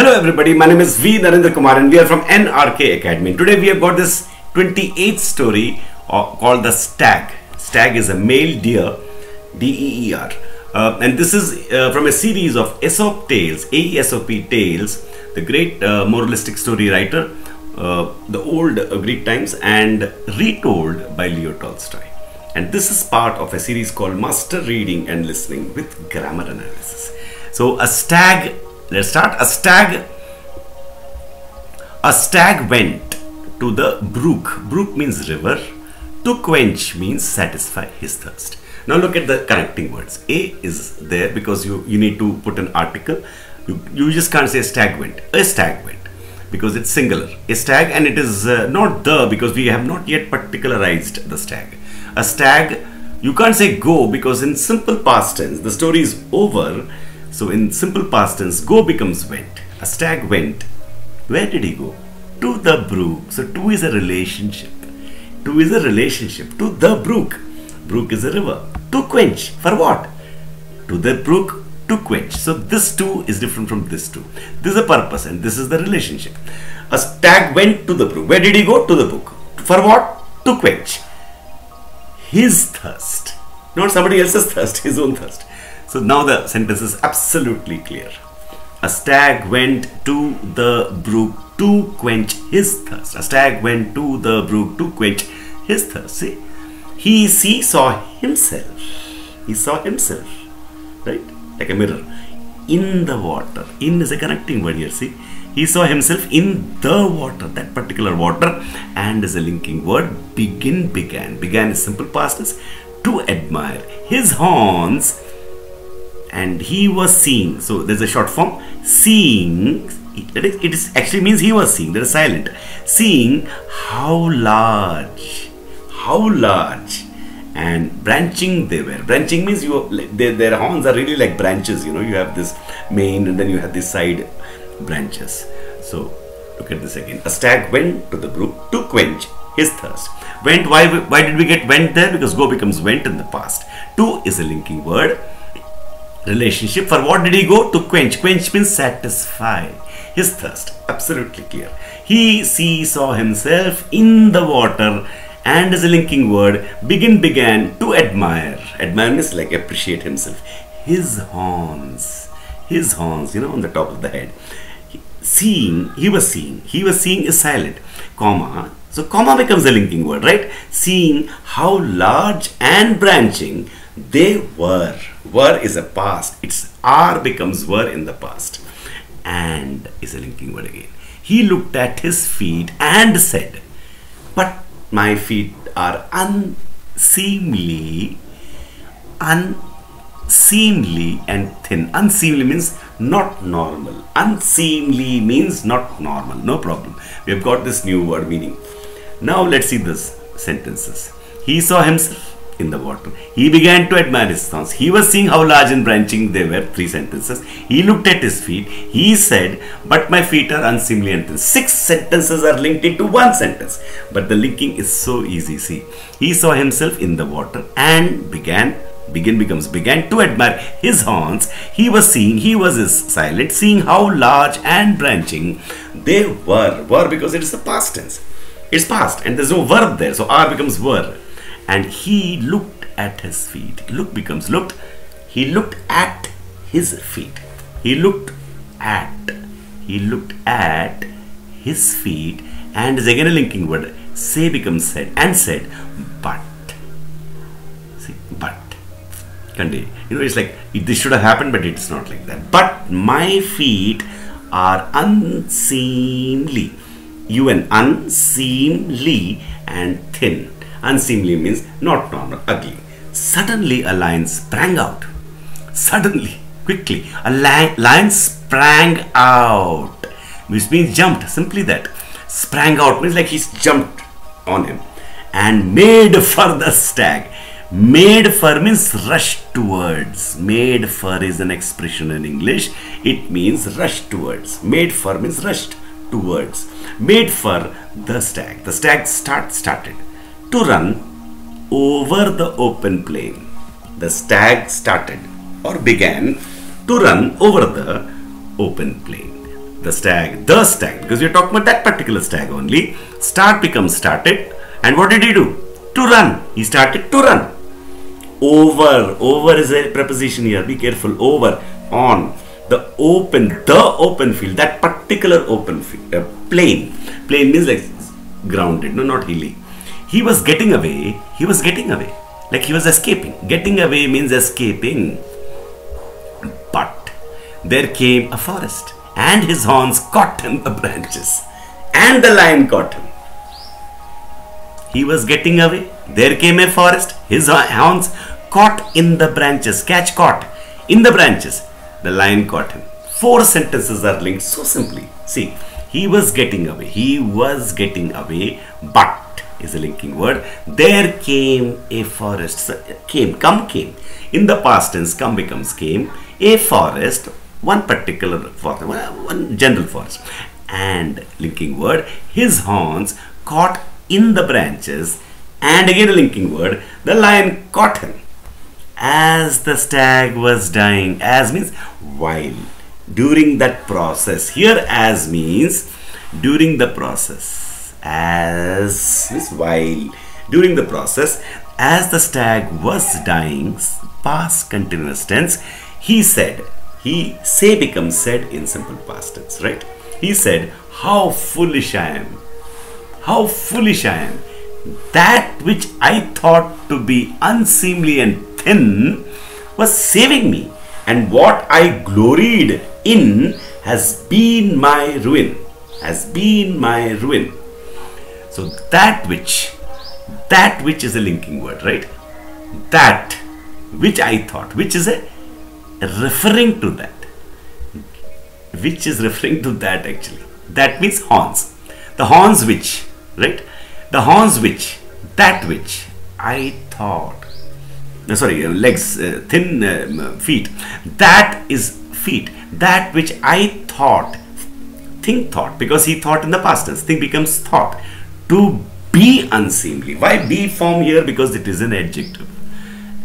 Hello everybody, my name is V. Narendra Kumar and we are from NRK Academy. Today we have got this 28th story uh, called The Stag. Stag is a male deer, D-E-E-R. Uh, and this is uh, from a series of Aesop tales, A-E-S-O-P tales, the great uh, moralistic story writer, uh, the old uh, Greek times and retold by Leo Tolstoy. And this is part of a series called Master Reading and Listening with Grammar Analysis. So a stag, let's start. A stag, a stag went to the brook. Brook means river. To quench means satisfy his thirst. Now look at the connecting words. A is there because you, you need to put an article. You, you just can't say stag went. A stag went because it's singular. A stag and it is uh, not the because we have not yet particularized the stag. A stag, you can't say go because in simple past tense the story is over. So in simple past tense, go becomes went. A stag went. Where did he go? To the brook. So to is a relationship. To is a relationship. To the brook. Brook is a river. To quench. For what? To the brook to quench. So this two is different from this two. This is a purpose and this is the relationship. A stag went to the brook. Where did he go? To the brook. For what? To quench his thirst. Not somebody else's thirst, his own thirst. So now the sentence is absolutely clear. A stag went to the brook to quench his thirst. A stag went to the brook to quench his thirst. See? He, he saw himself. He saw himself. Right? Like a mirror. In the water. In is a connecting word here. See? He saw himself in the water, that particular water, and is a linking word. Begin, began. Began is simple past tense. To admire. His horns and he was seeing. So there's a short form. Seeing. It is, it is actually means he was seeing. There is silent. Seeing how large, how large, and branching they were. Branching means you their, their horns are really like branches. You know, you have this main and then you have this side branches. So look at this again. A stag went to the brook to quench his thirst. Went. Why? Why did we get went there? Because go becomes went in the past. To is a linking word relationship. For what did he go? To quench. Quench means satisfy his thirst. Absolutely clear. He see saw himself in the water and as a linking word begin began to admire. Admire means like appreciate himself. His horns. His horns, you know, on the top of the head. Seeing, he was seeing. He was seeing is silent. Comma. So comma becomes a linking word, right? Seeing how large and branching they were. Were is a past. It's are becomes were in the past. And is a linking word again. He looked at his feet and said, But my feet are unseemly, unseemly and thin. Unseemly means not normal. Unseemly means not normal. No problem. We have got this new word meaning. Now let's see this sentences. He saw himself in the water. He began to admire his thorns. He was seeing how large and branching they were. Three sentences. He looked at his feet. He said, But my feet are unseemly and thin. Six sentences are linked into one sentence. But the linking is so easy. See, he saw himself in the water and began. Begin becomes began to admire his horns. He was seeing, he was silent, seeing how large and branching they were. Were because it is the past tense. It's past and there's no verb there. So are becomes were and he looked at his feet. Look becomes looked. He looked at his feet. He looked at. He looked at his feet and is again a linking word. Say becomes said and said, but. See, but. Continue. You know, it's like this should have happened, but it's not like that. But my feet are unseemly. Un unseemly and thin Unseemly means not normal, ugly. Suddenly a lion sprang out. Suddenly, quickly, a lion sprang out. Which means jumped, simply that. Sprang out means like he's jumped on him. And made for the stag. Made for means rushed towards. Made for is an expression in English. It means rushed towards. Made for means rushed towards. Made for the stag. The stag start started to run over the open plain. The stag started or began to run over the open plain. the stag, the stag, because we're talking about that particular stag only. Start becomes started. And what did he do? To run. He started to run. Over. Over is a preposition here. Be careful. Over. On. The open. The open field. That particular open field. Uh, plain. Plain means like grounded. No, not hilly. He was getting away. He was getting away. Like he was escaping. Getting away means escaping. But there came a forest and his horns caught in the branches and the lion caught him. He was getting away. There came a forest. His horns caught in the branches. Catch caught in the branches. The lion caught him. Four sentences are linked so simply. See, he was getting away. He was getting away, but is a linking word. There came a forest. Came, come came. In the past tense, come becomes came. A forest, one particular forest, one general forest. And linking word, his horns caught in the branches. And again a linking word, the lion caught him. As the stag was dying, as means while. During that process. Here as means during the process. As while. During the process, as the stag was dying, past continuous tense, he said, he say becomes said in simple past tense, right? He said, How foolish I am! How foolish I am! That which I thought to be unseemly and thin was saving me, and what I gloried in has been my ruin. Has been my ruin. So that which, that which is a linking word, right? That which I thought, which is a referring to that. Which is referring to that actually. That means horns. The horns which right? The horns which that which i thought uh, sorry uh, legs uh, thin uh, feet. That is feet. That which i thought think thought because he thought in the past tense. Think becomes thought to be unseemly why be form here because it is an adjective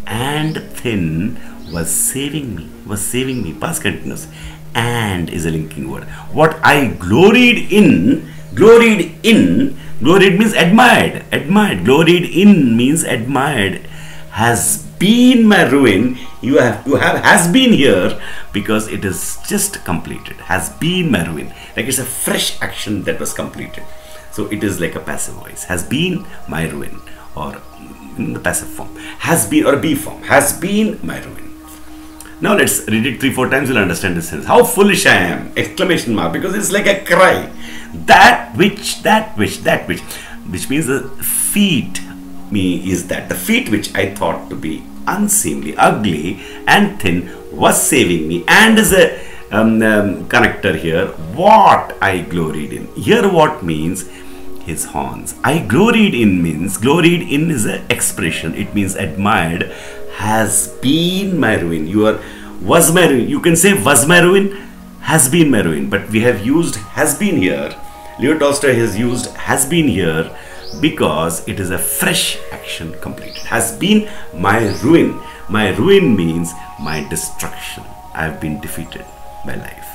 and thin was saving me, was saving me, past continuous. And is a linking word. What I gloried in, gloried in, gloried means admired, admired, gloried in means admired, has been my ruin. You have, you have, has been here because it is just completed, has been my ruin. Like it's a fresh action that was completed. So it is like a passive voice, has been my ruin or in the passive form, has been or be form, has been my ruin. Now let's read it three, four times, you'll understand this sense. How foolish I am! Exclamation mark, because it's like a cry. That which, that which, that which, which means the feet me is that. The feet which I thought to be unseemly, ugly, and thin was saving me. And is a um, um, connector here. What I gloried in. Here, what means his horns. I gloried in means, gloried in is an expression. It means admired has been my ruin. You are was my ruin. You can say was my ruin, has been my ruin. But we have used has been here. Leo Tolstoy has used has been here because it is a fresh action completed. Has been my ruin. My ruin means my destruction. I have been defeated by life.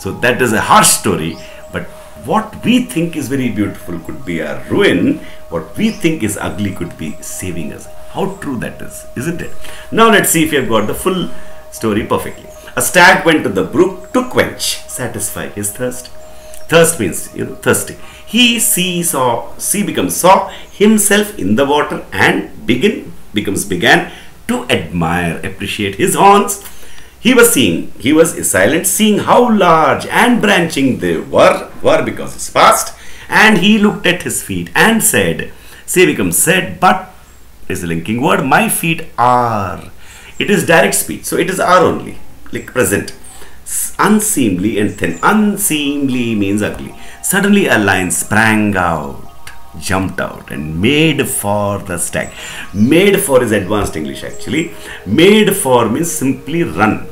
So that is a harsh story, what we think is very beautiful could be a ruin. What we think is ugly could be saving us. How true that is, isn't it? Now let's see if you have got the full story perfectly. A stag went to the brook to quench, satisfy his thirst. Thirst means, you know, thirsty. He see saw, see becomes saw himself in the water and begin becomes began to admire, appreciate his horns. He was seeing, he was silent, seeing how large and branching they were, were because it's past. And he looked at his feet and said, becomes said, but is the linking word. My feet are. It is direct speech. So it is are only. Like present. Unseemly and thin. Unseemly means ugly. Suddenly a lion sprang out jumped out and made for the stag. Made for is advanced English actually. Made for means simply run.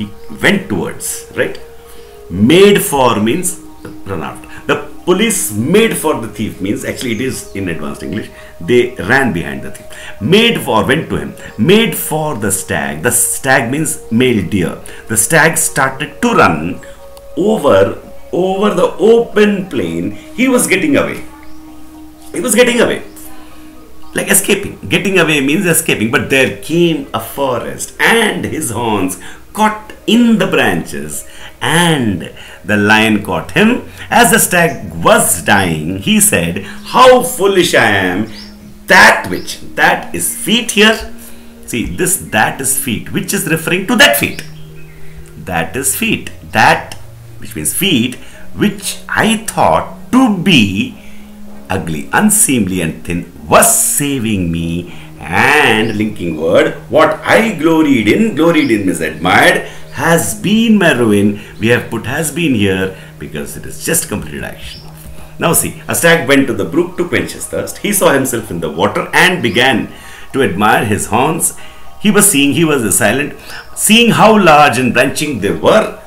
He went towards, right? Made for means run after. The police made for the thief means actually it is in advanced English. They ran behind the thief. Made for went to him. Made for the stag. The stag means male deer. The stag started to run over over the open plain he was getting away he was getting away like escaping getting away means escaping but there came a forest and his horns caught in the branches and the lion caught him. As the stag was dying he said how foolish i am. That which that is feet here. See this that is feet which is referring to that feet. That is feet. That which means feet which i thought to be ugly unseemly and thin was saving me and linking word what i gloried in gloried in is admired has been my ruin we have put has been here because it is just completed action now see, a stag went to the brook to quench his thirst. He saw himself in the water and began to admire his horns. He was seeing, he was silent, seeing how large and branching they were.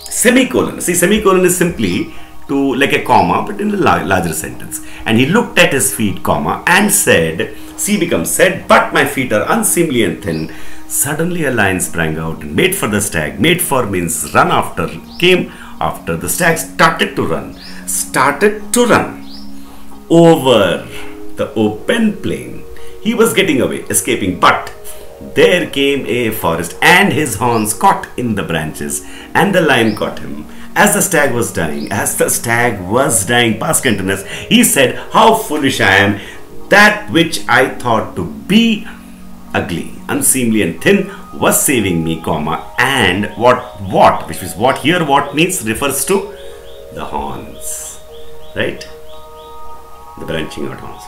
Semicolon. See, semicolon is simply to like a comma, but in a larger sentence. And he looked at his feet, comma, and said, See becomes sad, but my feet are unseemly and thin. Suddenly a lion sprang out and made for the stag. Made for means run after, came after. The stag started to run started to run over the open plain. He was getting away, escaping, but there came a forest and his horns caught in the branches and the lion caught him. As the stag was dying, as the stag was dying, past continuous, he said, How foolish I am! That which I thought to be ugly, unseemly and thin was saving me, comma, and what, what, which is what here, what means refers to the horns, right? The branching out horns.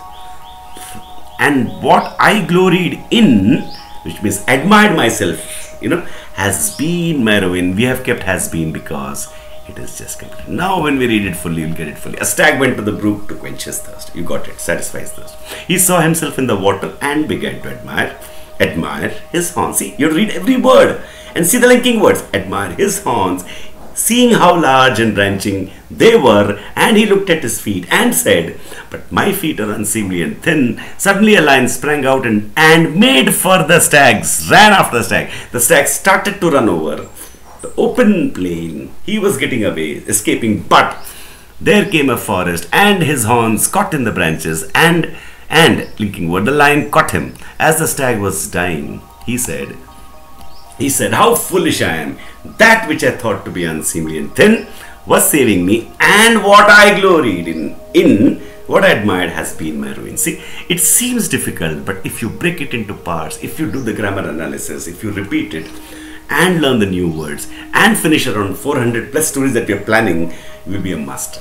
And what I gloried in, which means admired myself, you know, has been my ruin. We have kept has been because it is just complete. Now, when we read it fully, you'll get it fully. A stag went to the brook to quench his thirst. You got it, Satisfies thirst. He saw himself in the water and began to admire, admire his horns. See, you read every word and see the linking words. Admire his horns seeing how large and branching they were, and he looked at his feet and said, But my feet are unseemly and thin. Suddenly a lion sprang out and, and made for the stags, ran after the stag. The stag started to run over open plain. He was getting away, escaping, but there came a forest, and his horns caught in the branches, and and linking word, the lion caught him. As the stag was dying, he said, he said, How foolish I am! That which I thought to be unseemly and thin was saving me, and what I gloried in, in what I admired has been my ruin. See, it seems difficult, but if you break it into parts, if you do the grammar analysis, if you repeat it, and learn the new words, and finish around 400 plus stories that we are planning, you will be a master.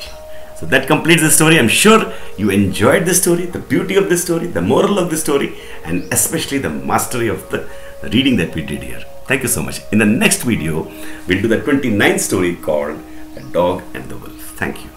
So that completes the story. I'm sure you enjoyed the story, the beauty of the story, the moral of the story, and especially the mastery of the reading that we did here. Thank you so much. In the next video, we'll do the 29th story called The Dog and the Wolf. Thank you.